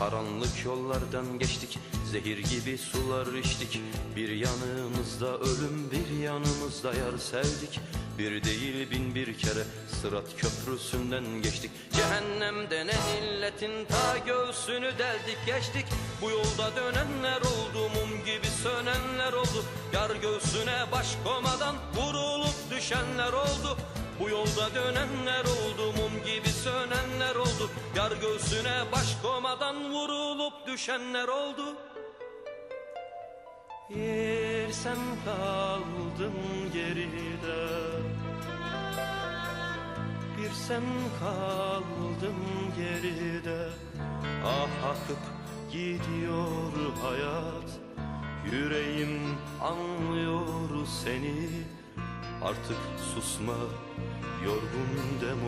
Karanlık yollardan geçtik Zehir gibi sular içtik. Bir yanımızda ölüm bir yanımızda yar sevdik. Bir değil bin bir kere Sırat köprüsünden geçtik. Cehennemden en illetin ta göğsünü deldik geçtik. Bu yolda dönenler oldu mum gibi sönenler oldu. Yar göğsüne baş komadan vurulup düşenler oldu. Bu yolda dönenler oldu mum gibi sönenler göğsüne baş komadan vurulup düşenler oldu. Yer sen kaldın geride. Bir sen kaldın geride. Ah akıp gidiyor hayat. Yüreğim anlıyor seni. Artık susma yorgun demokrat